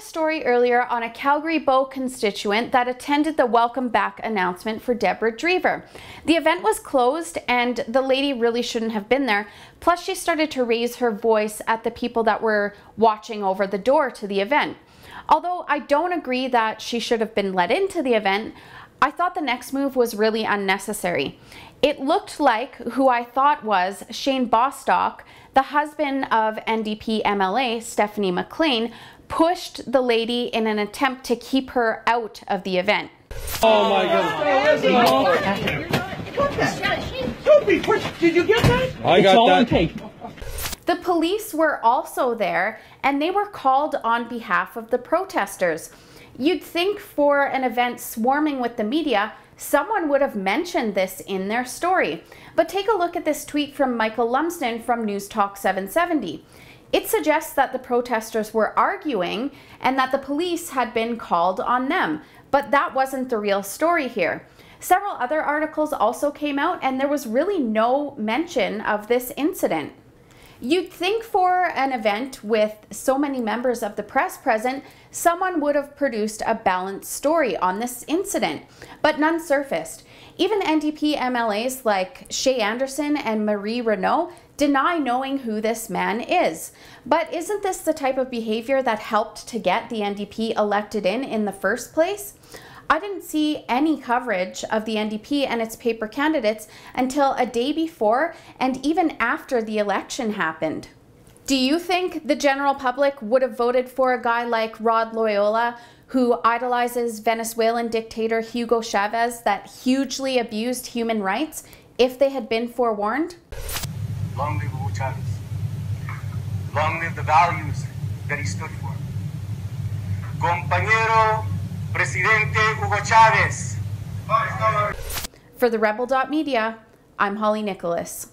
a story earlier on a Calgary Bow constituent that attended the welcome back announcement for Deborah Drever. The event was closed and the lady really shouldn't have been there. Plus, she started to raise her voice at the people that were watching over the door to the event. Although I don't agree that she should have been let into the event, I thought the next move was really unnecessary. It looked like who I thought was Shane Bostock, the husband of NDP MLA Stephanie McLean, pushed the lady in an attempt to keep her out of the event. Oh my goodness. Did you get that? I got that. The police were also there and they were called on behalf of the protesters. You'd think for an event swarming with the media, someone would have mentioned this in their story. But take a look at this tweet from Michael Lumsden from News Talk 770. It suggests that the protesters were arguing and that the police had been called on them, but that wasn't the real story here. Several other articles also came out, and there was really no mention of this incident. You'd think for an event with so many members of the press present, someone would have produced a balanced story on this incident, but none surfaced. Even NDP MLAs like Shaye Anderson and Marie Renaud deny knowing who this man is. But isn't this the type of behavior that helped to get the NDP elected in in the first place? I didn't see any coverage of the NDP and its paper candidates until a day before and even after the election happened. Do you think the general public would have voted for a guy like Rod Loyola, who idolizes Venezuelan dictator Hugo Chavez that hugely abused human rights, if they had been forewarned? Long live Hugo Chavez. Long live the values that he stood for. Compañero Presidente Hugo Chavez. For the Rebel.media, I'm Holly Nicholas.